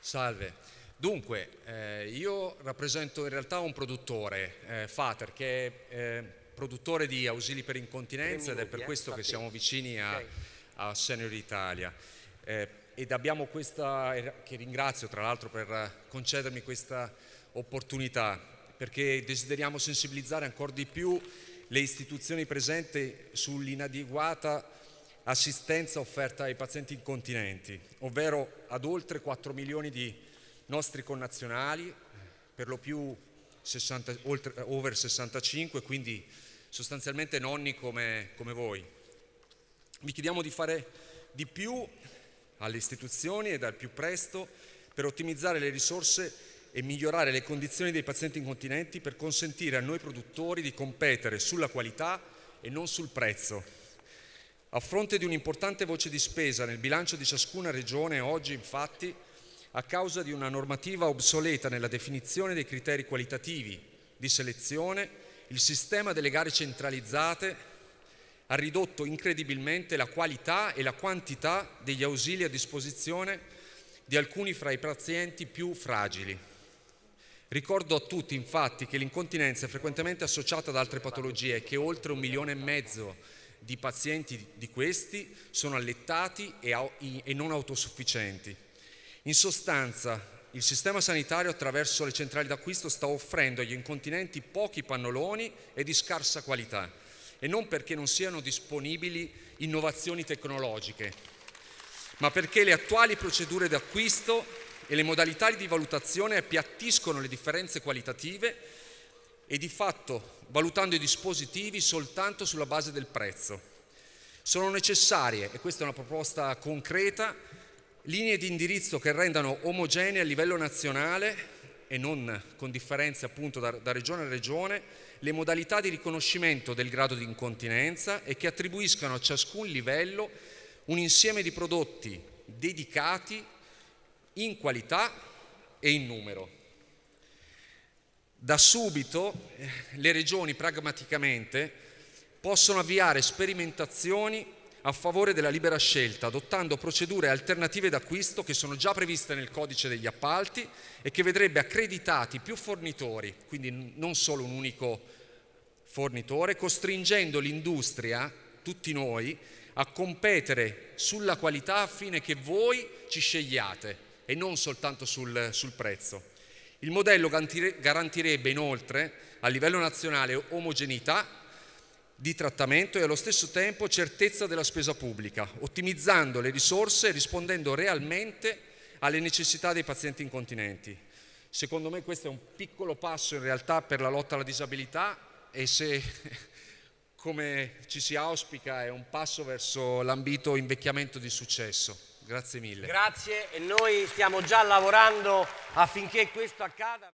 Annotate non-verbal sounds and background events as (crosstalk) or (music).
Salve. Dunque, eh, io rappresento in realtà un produttore, eh, Fater, che è eh, produttore di ausili per incontinenza ed è per questo che siamo vicini a, a Senior Italia. Eh, ed abbiamo questa, che ringrazio tra l'altro per concedermi questa opportunità, perché desideriamo sensibilizzare ancora di più le istituzioni presenti sull'inadeguata assistenza offerta ai pazienti incontinenti, ovvero ad oltre 4 milioni di nostri connazionali, per lo più 60, oltre, over 65, quindi sostanzialmente nonni come, come voi. Vi chiediamo di fare di più alle istituzioni e dal più presto per ottimizzare le risorse e migliorare le condizioni dei pazienti incontinenti per consentire a noi produttori di competere sulla qualità e non sul prezzo. A fronte di un'importante voce di spesa nel bilancio di ciascuna regione oggi, infatti, a causa di una normativa obsoleta nella definizione dei criteri qualitativi di selezione, il sistema delle gare centralizzate ha ridotto incredibilmente la qualità e la quantità degli ausili a disposizione di alcuni fra i pazienti più fragili. Ricordo a tutti infatti che l'incontinenza è frequentemente associata ad altre patologie che oltre un milione e mezzo di pazienti di questi sono allettati e, non autosufficienti. In sostanza, il sistema sanitario attraverso le centrali d'acquisto sta offrendo agli incontinenti pochi pannoloni e di scarsa qualità e non perché non siano disponibili innovazioni tecnologiche, ma perché le attuali procedure d'acquisto e le modalità di valutazione appiattiscono le differenze qualitative e di fatto valutando i dispositivi soltanto sulla base del prezzo. Sono necessarie, e questa è una proposta concreta, linee di indirizzo che rendano omogenee a livello nazionale e non con differenze appunto da, da, regione a regione, le modalità di riconoscimento del grado di incontinenza e che attribuiscano a ciascun livello un insieme di prodotti dedicati in qualità e in numero. Da subito eh, le regioni pragmaticamente possono avviare sperimentazioni a favore della libera scelta, adottando procedure alternative d'acquisto che sono già previste nel codice degli appalti e che vedrebbe accreditati più fornitori, quindi non solo un unico fornitore, costringendo l'industria, tutti noi, a competere sulla qualità affine che voi ci scegliate e non soltanto sul, sul prezzo. Il modello garantirebbe inoltre a livello nazionale omogeneità di trattamento e allo stesso tempo certezza della spesa pubblica, ottimizzando le risorse e rispondendo realmente alle necessità dei pazienti incontinenti. Secondo me questo è un piccolo passo in realtà per la lotta alla disabilità e se (laughs) come ci si auspica è un passo verso l'ambito invecchiamento di successo. Grazie mille. Grazie e noi stiamo già lavorando affinché questo accada.